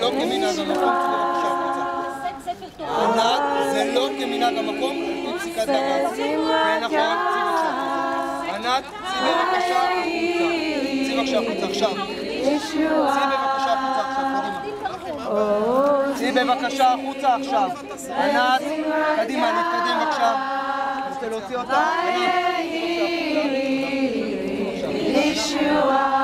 לא כמנהג המקום, צאי בבקשה החוצה. ענת, זה לא כמנהג המקום, על פי פסיקת בג"ץ. נכון, צאי בבקשה. ענת, צאי בבקשה החוצה. צאי בבקשה החוצה עכשיו. צאי בבקשה החוצה עכשיו, קדימה. צאי בבקשה החוצה עכשיו. ענת, קדימה, נתקדם בבקשה. רוצה להוציא אותה? ענת, בבקשה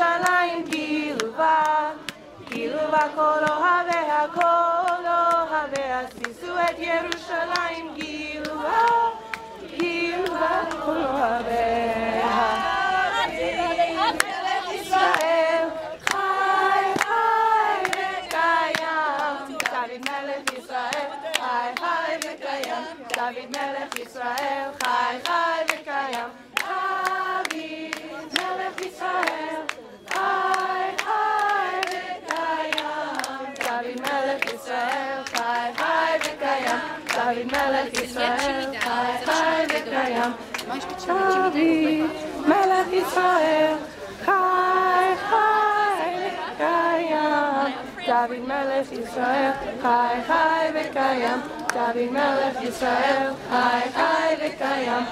ירושלים כאילו בה כאילו בה כל אוהביה כל אוהביה תישאו את ירושלים כאילו בה כאילו בה כל אוהביה ישראל חי חי וקיים דוד מלך ישראל חי חי וקיים דוד מלך ישראל דוד מלך ישראל חי חי וקיים דוד מלך ישראל חי חי וקיים דוד מלך ישראל חי חי וקיים דוד מלך ישראל חי חי וקיים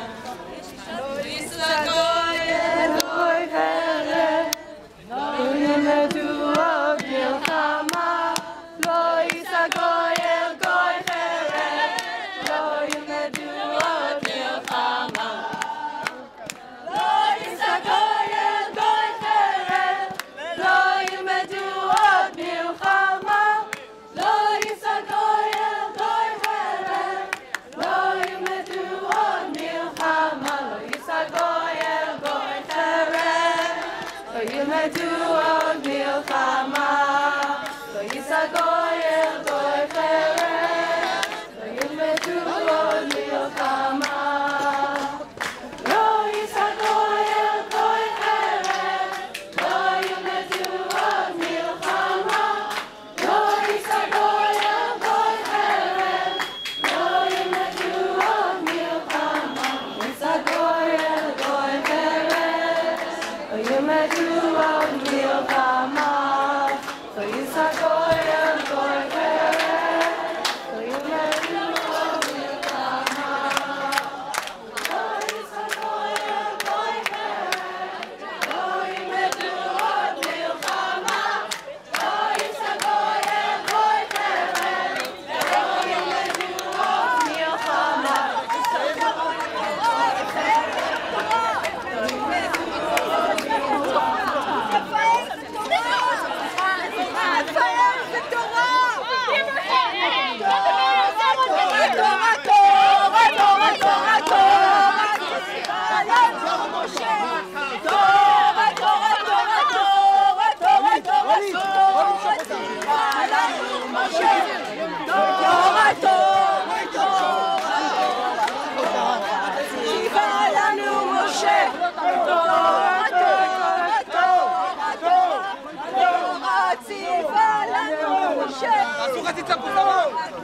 תעשו חצי צו,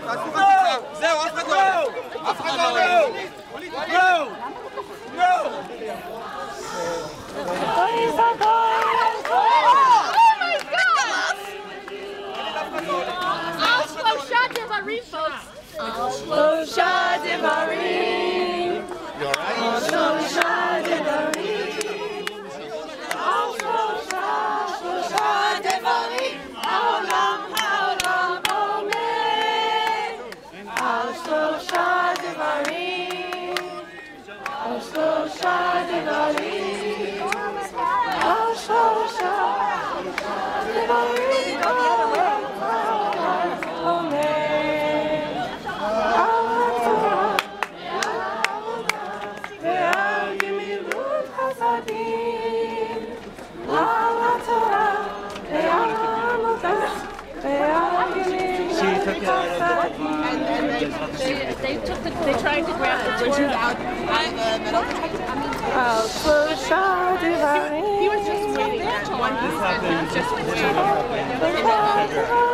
תעשו חצי צו. זהו, אף אחד לא עולה. אף אחד לא עולה. They took the they tried to grab the torches out of the. How close shall divine? He was just waiting. One piece of just waiting.